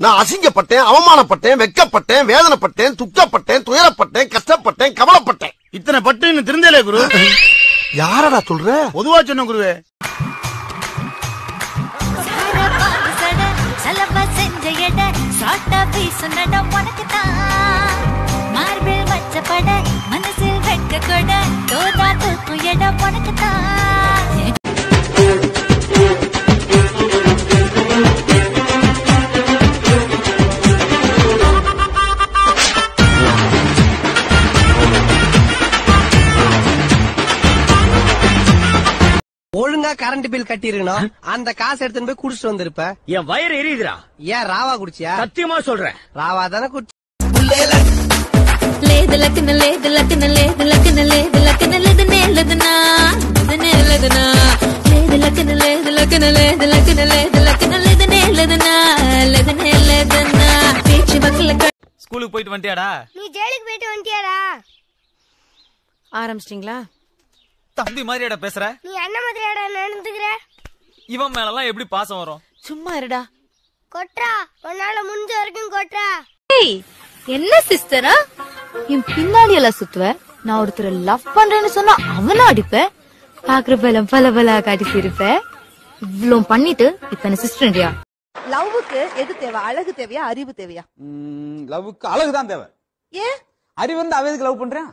நான் அசிங்கப்பட்டேன் அவமானப்பட்டேன் வெக்கப்பட்டேன் வேதனைப்பட்டேன் துக்கப்பட்டேன் துயரப்பட்டேன் கஷ்டப்பட்டேன் கவலைப்பட்டேன். இத்தனை பட்டு இன்னும் திருந்தலே குரு. யாரடா சொல்ற? பொதுவா சொன்ன குருவே. மார்பில் வச்ச பட மனசில் வெட்க கொட தோதா தூக்கும் எட உனக்கு தான் ஒழுங்கா கரண்ட் பில் கட்டிருக்கணும் அந்த காசு எடுத்துன்னு போய் குடிச்சிட்டு வந்திருப்ப. என் வயிறு எரியுதுரா ஏன் ராவா குடிச்சியா? சத்தியமா சொல்றேன். ராவா தானே குடிச்சு ஸ்கூலுக்கு போயிட்டு வந்துட்டியாடா? நீ ஜெயிலுக்கு போயிட்டு வந்துட்டியாடா? ஆரம்பிச்சிட்டிங்களா? தம்பி மாதிரியாடா பேசுற? நீ என்ன மாதிரியாடா நடந்துக்கிற? இவன் மேலலாம் எப்படி பாசம் வரும்? சும்மா இருடா. கொட்றா உன்னால முடிஞ்ச வரைக்கும் கொட்றா என்ன சிஸ்டரா என் பின்னாடி எல்லாம் சுத்துவ? நான் ஒருத்தரை லவ் பண்றேன்னு சொன்னா அவனும் அடிப்ப? பாக்குற பலம் பல பல காட்டி சிரிப்ப இவ்வளவு பண்ணிட்டு இப்ப என்ன சிஸ்டர்யா லவ்வுக்கு எது தேவை? அழகு தேவையா? அறிவு தேவையா? லவ்வுக்கு அழகு தான் தேவை. ஏன்? அறிவு வந்து அவன் எதுக்கு லவ் பண்றான்?